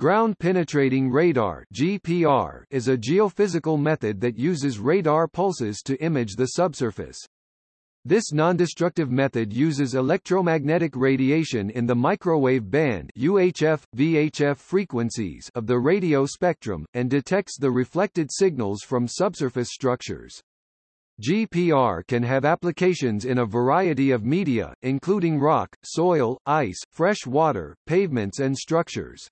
Ground penetrating radar (GPR) is a geophysical method that uses radar pulses to image the subsurface. This non-destructive method uses electromagnetic radiation in the microwave band UHF, VHF frequencies of the radio spectrum, and detects the reflected signals from subsurface structures. GPR can have applications in a variety of media, including rock, soil, ice, fresh water, pavements and structures.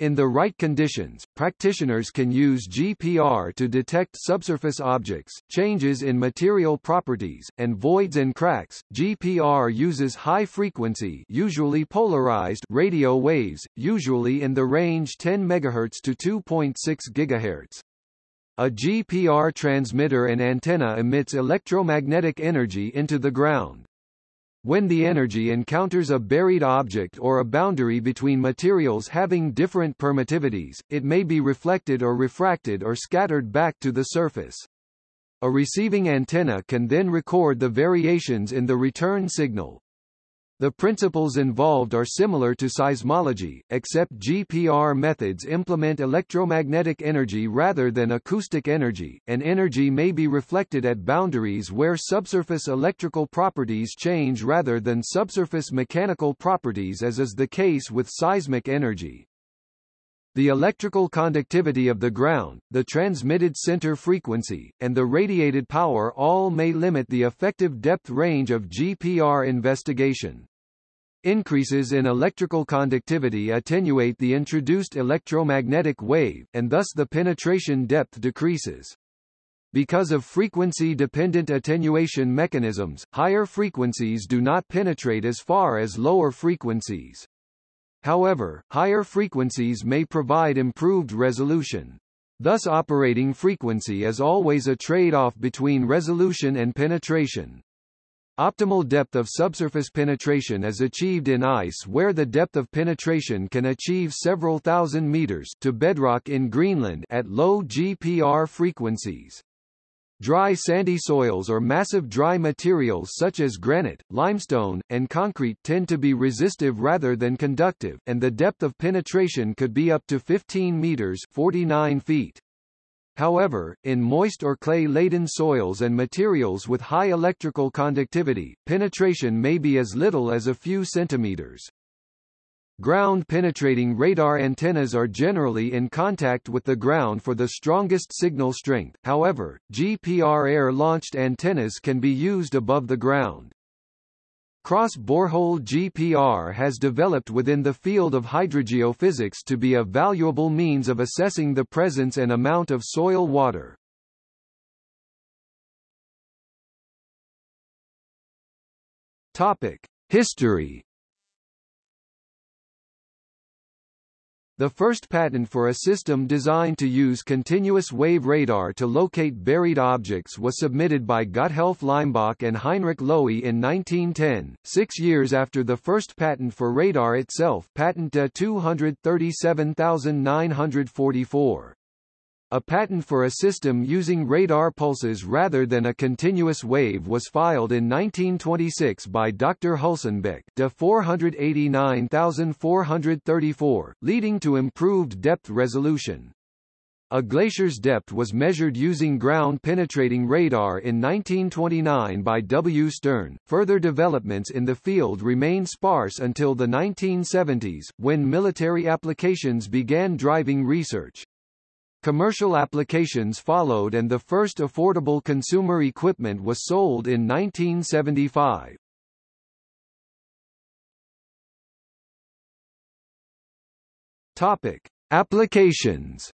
In the right conditions, practitioners can use GPR to detect subsurface objects, changes in material properties, and voids and cracks. GPR uses high frequency, usually polarized radio waves, usually in the range 10 MHz to 2.6 GHz. A GPR transmitter and antenna emits electromagnetic energy into the ground. When the energy encounters a buried object or a boundary between materials having different permittivities, it may be reflected or refracted or scattered back to the surface. A receiving antenna can then record the variations in the return signal. The principles involved are similar to seismology, except GPR methods implement electromagnetic energy rather than acoustic energy, and energy may be reflected at boundaries where subsurface electrical properties change rather than subsurface mechanical properties as is the case with seismic energy. The electrical conductivity of the ground, the transmitted center frequency, and the radiated power all may limit the effective depth range of GPR investigation. Increases in electrical conductivity attenuate the introduced electromagnetic wave, and thus the penetration depth decreases. Because of frequency-dependent attenuation mechanisms, higher frequencies do not penetrate as far as lower frequencies. However, higher frequencies may provide improved resolution. Thus operating frequency is always a trade-off between resolution and penetration. Optimal depth of subsurface penetration is achieved in ice where the depth of penetration can achieve several thousand meters to bedrock in Greenland at low GPR frequencies. Dry sandy soils or massive dry materials such as granite, limestone, and concrete tend to be resistive rather than conductive, and the depth of penetration could be up to 15 meters 49 feet. However, in moist or clay-laden soils and materials with high electrical conductivity, penetration may be as little as a few centimeters. Ground-penetrating radar antennas are generally in contact with the ground for the strongest signal strength, however, GPR air-launched antennas can be used above the ground. Cross-borehole GPR has developed within the field of hydrogeophysics to be a valuable means of assessing the presence and amount of soil water. Topic: History The first patent for a system designed to use continuous wave radar to locate buried objects was submitted by Gotthelf Leimbach and Heinrich Loewy in 1910, six years after the first patent for radar itself patent 237944. A patent for a system using radar pulses rather than a continuous wave was filed in 1926 by Dr. Hulsenbeck de 489434, leading to improved depth resolution. A glacier's depth was measured using ground-penetrating radar in 1929 by W. Stern. Further developments in the field remained sparse until the 1970s, when military applications began driving research. Commercial applications followed and the first affordable consumer equipment was sold in 1975. Topic: Applications.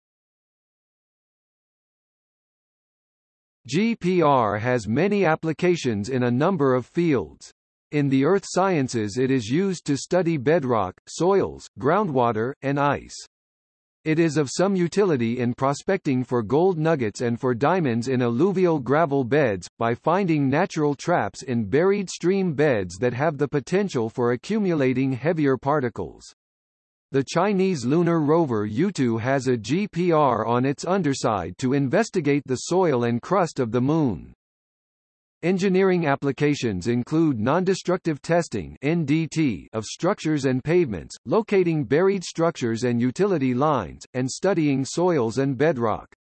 GPR has many applications in a number of fields. In the earth sciences it is used to study bedrock, soils, groundwater, and ice. It is of some utility in prospecting for gold nuggets and for diamonds in alluvial gravel beds, by finding natural traps in buried stream beds that have the potential for accumulating heavier particles. The Chinese lunar rover Yutu has a GPR on its underside to investigate the soil and crust of the Moon. Engineering applications include non-destructive testing (NDT) of structures and pavements, locating buried structures and utility lines, and studying soils and bedrock.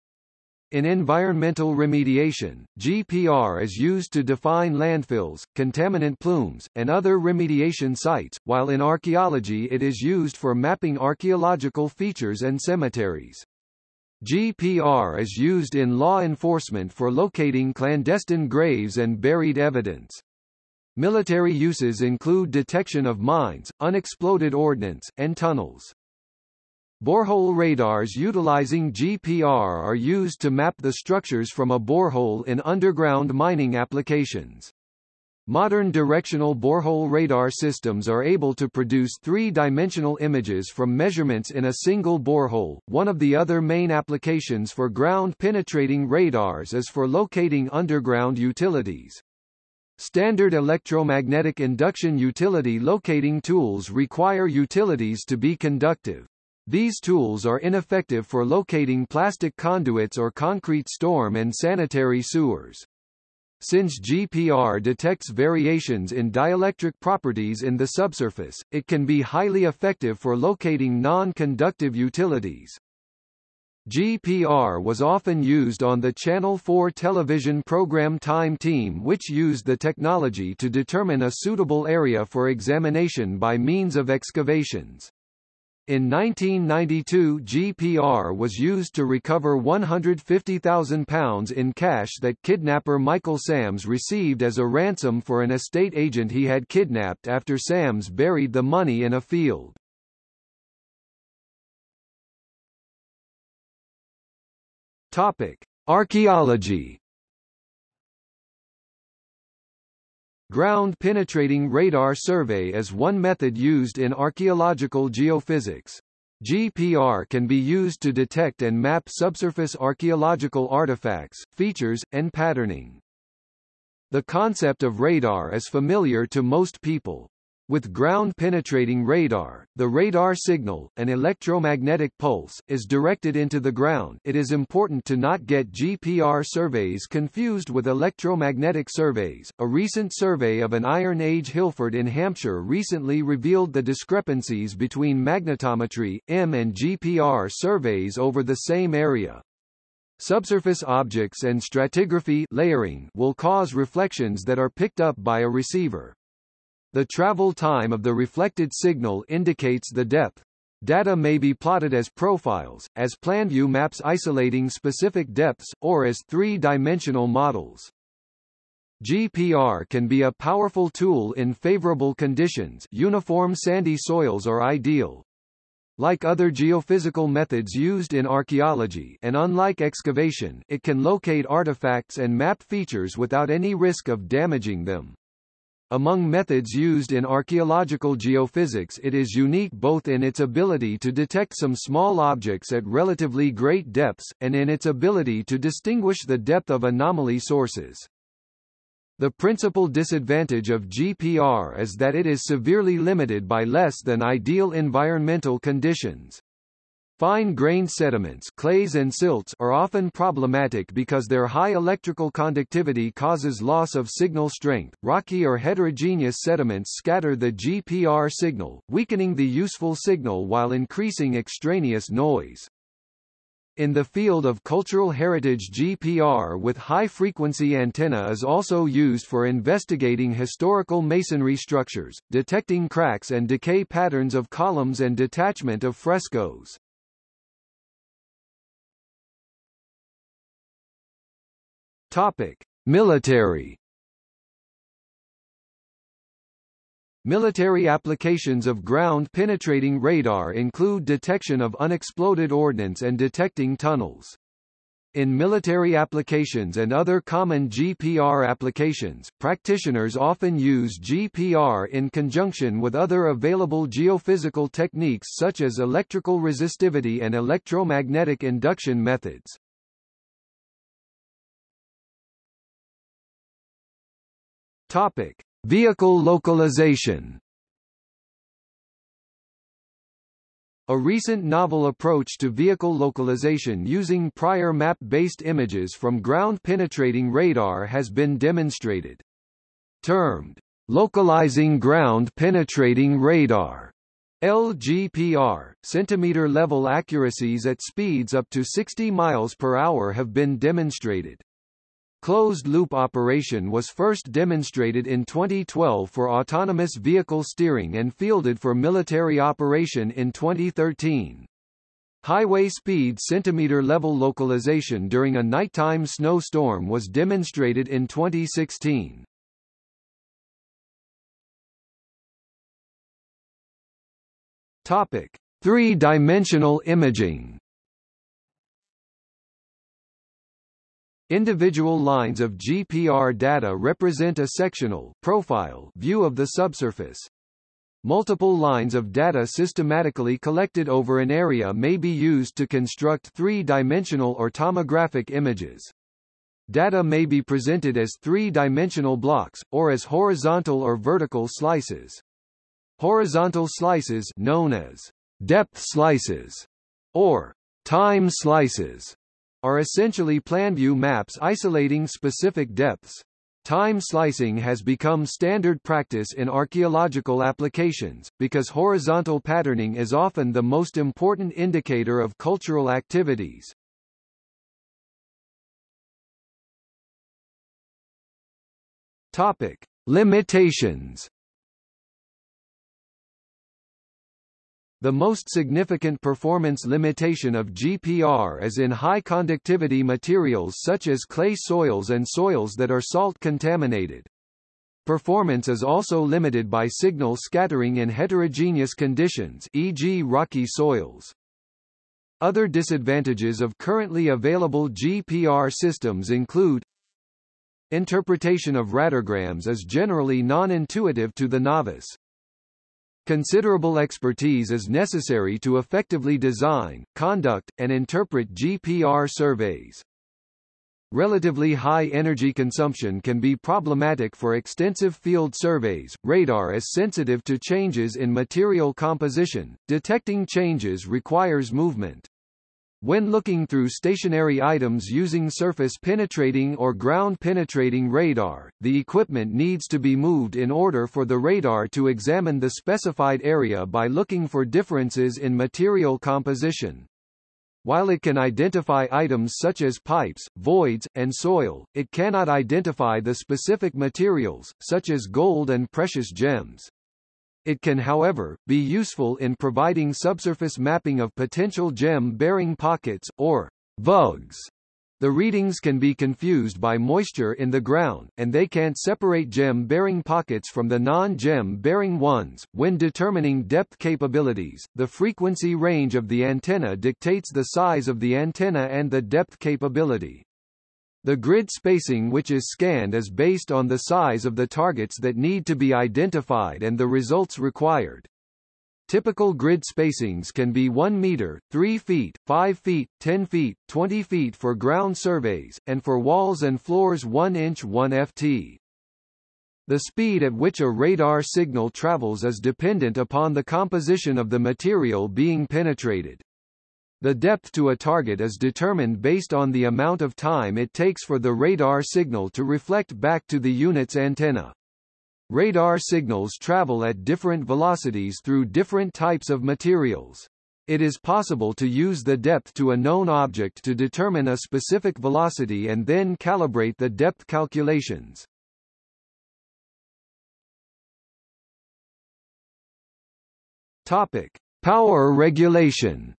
In environmental remediation, GPR is used to define landfills, contaminant plumes, and other remediation sites, while in archaeology it is used for mapping archaeological features and cemeteries. GPR is used in law enforcement for locating clandestine graves and buried evidence. Military uses include detection of mines, unexploded ordnance, and tunnels. Borehole radars utilizing GPR are used to map the structures from a borehole in underground mining applications. Modern directional borehole radar systems are able to produce three-dimensional images from measurements in a single borehole. One of the other main applications for ground-penetrating radars is for locating underground utilities. Standard electromagnetic induction utility locating tools require utilities to be conductive. These tools are ineffective for locating plastic conduits or concrete storm and sanitary sewers. Since GPR detects variations in dielectric properties in the subsurface, it can be highly effective for locating non-conductive utilities. GPR was often used on the Channel 4 television program Time Team which used the technology to determine a suitable area for examination by means of excavations. In 1992 GPR was used to recover £150,000 in cash that kidnapper Michael Sams received as a ransom for an estate agent he had kidnapped after Sams buried the money in a field. Topic: Archaeology Ground-penetrating radar survey is one method used in archaeological geophysics. GPR can be used to detect and map subsurface archaeological artifacts, features, and patterning. The concept of radar is familiar to most people. With ground-penetrating radar, the radar signal, an electromagnetic pulse, is directed into the ground it is important to not get GPR surveys confused with electromagnetic surveys. A recent survey of an Iron Age Hillfort in Hampshire recently revealed the discrepancies between magnetometry, M and GPR surveys over the same area. Subsurface objects and stratigraphy layering will cause reflections that are picked up by a receiver. The travel time of the reflected signal indicates the depth. Data may be plotted as profiles, as plan view maps isolating specific depths, or as three-dimensional models. GPR can be a powerful tool in favorable conditions uniform sandy soils are ideal. Like other geophysical methods used in archaeology and unlike excavation it can locate artifacts and map features without any risk of damaging them. Among methods used in archaeological geophysics it is unique both in its ability to detect some small objects at relatively great depths, and in its ability to distinguish the depth of anomaly sources. The principal disadvantage of GPR is that it is severely limited by less than ideal environmental conditions. Fine-grained sediments clays and silts are often problematic because their high electrical conductivity causes loss of signal strength. Rocky or heterogeneous sediments scatter the GPR signal, weakening the useful signal while increasing extraneous noise. In the field of cultural heritage GPR with high-frequency antenna is also used for investigating historical masonry structures, detecting cracks and decay patterns of columns and detachment of frescoes. Topic: Military Military applications of ground-penetrating radar include detection of unexploded ordnance and detecting tunnels. In military applications and other common GPR applications, practitioners often use GPR in conjunction with other available geophysical techniques such as electrical resistivity and electromagnetic induction methods. Topic: Vehicle localization. A recent novel approach to vehicle localization using prior map-based images from ground-penetrating radar has been demonstrated. Termed, localizing ground-penetrating radar, LGPR, centimeter-level accuracies at speeds up to 60 miles per hour have been demonstrated. Closed-loop operation was first demonstrated in 2012 for autonomous vehicle steering and fielded for military operation in 2013. Highway speed centimeter-level localization during a nighttime snowstorm was demonstrated in 2016. Topic: Three-dimensional imaging. Individual lines of GPR data represent a sectional profile view of the subsurface. Multiple lines of data systematically collected over an area may be used to construct three-dimensional or tomographic images. Data may be presented as three-dimensional blocks, or as horizontal or vertical slices. Horizontal slices known as depth slices or time slices are essentially planview maps isolating specific depths. Time slicing has become standard practice in archaeological applications, because horizontal patterning is often the most important indicator of cultural activities. Topic. Limitations The most significant performance limitation of GPR is in high conductivity materials such as clay soils and soils that are salt contaminated. Performance is also limited by signal scattering in heterogeneous conditions e.g. rocky soils. Other disadvantages of currently available GPR systems include Interpretation of radargrams is generally non-intuitive to the novice. Considerable expertise is necessary to effectively design, conduct, and interpret GPR surveys. Relatively high energy consumption can be problematic for extensive field surveys. Radar is sensitive to changes in material composition. Detecting changes requires movement. When looking through stationary items using surface-penetrating or ground-penetrating radar, the equipment needs to be moved in order for the radar to examine the specified area by looking for differences in material composition. While it can identify items such as pipes, voids, and soil, it cannot identify the specific materials, such as gold and precious gems. It can however, be useful in providing subsurface mapping of potential gem-bearing pockets, or VUGs. The readings can be confused by moisture in the ground, and they can't separate gem-bearing pockets from the non-gem-bearing ones. When determining depth capabilities, the frequency range of the antenna dictates the size of the antenna and the depth capability. The grid spacing which is scanned is based on the size of the targets that need to be identified and the results required. Typical grid spacings can be 1 meter, 3 feet, 5 feet, 10 feet, 20 feet for ground surveys, and for walls and floors 1 inch 1 ft. The speed at which a radar signal travels is dependent upon the composition of the material being penetrated. The depth to a target is determined based on the amount of time it takes for the radar signal to reflect back to the unit's antenna. Radar signals travel at different velocities through different types of materials. It is possible to use the depth to a known object to determine a specific velocity and then calibrate the depth calculations. Topic: Power regulation.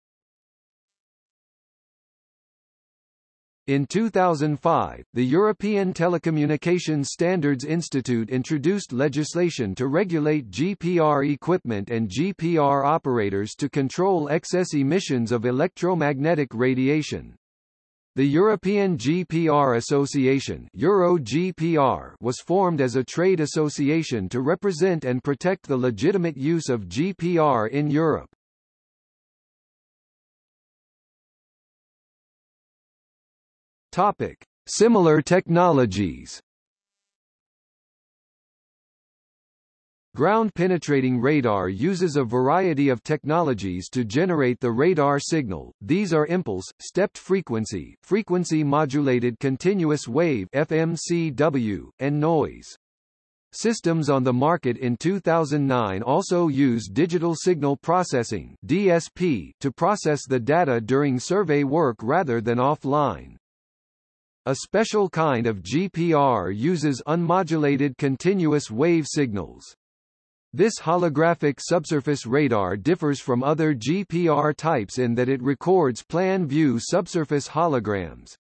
In 2005, the European Telecommunications Standards Institute introduced legislation to regulate GPR equipment and GPR operators to control excess emissions of electromagnetic radiation. The European GPR Association Euro -GPR was formed as a trade association to represent and protect the legitimate use of GPR in Europe. Topic: Similar technologies. Ground-penetrating radar uses a variety of technologies to generate the radar signal, these are impulse, stepped frequency, frequency-modulated continuous wave FMCW, and noise. Systems on the market in 2009 also use digital signal processing DSP to process the data during survey work rather than offline. A special kind of GPR uses unmodulated continuous wave signals. This holographic subsurface radar differs from other GPR types in that it records plan view subsurface holograms.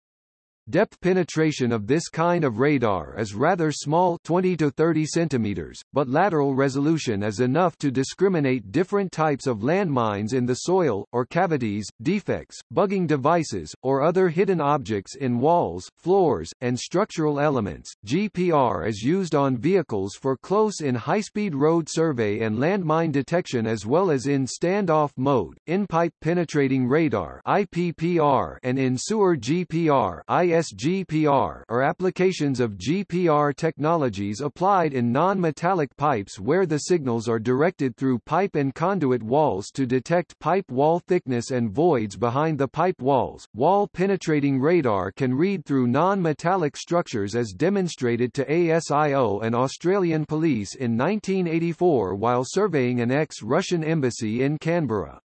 Depth penetration of this kind of radar is rather small 20 to 30 centimeters, but lateral resolution is enough to discriminate different types of landmines in the soil, or cavities, defects, bugging devices, or other hidden objects in walls, floors, and structural elements. GPR is used on vehicles for close-in high-speed road survey and landmine detection as well as in standoff mode, in-pipe penetrating radar IPPR and in sewer GPR IS SGPR are applications of GPR technologies applied in non-metallic pipes where the signals are directed through pipe and conduit walls to detect pipe wall thickness and voids behind the pipe walls. Wall-penetrating radar can read through non-metallic structures as demonstrated to ASIO and Australian police in 1984 while surveying an ex-Russian embassy in Canberra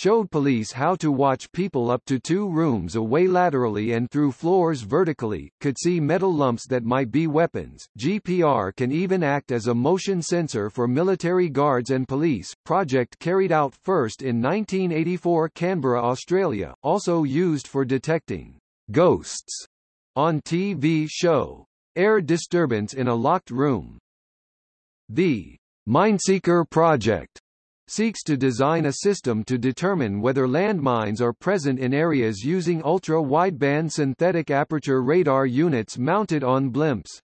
showed police how to watch people up to two rooms away laterally and through floors vertically, could see metal lumps that might be weapons. GPR can even act as a motion sensor for military guards and police, project carried out first in 1984 Canberra, Australia, also used for detecting ghosts on TV show Air Disturbance in a Locked Room. The Mineseeker Project seeks to design a system to determine whether landmines are present in areas using ultra-wideband synthetic aperture radar units mounted on blimps.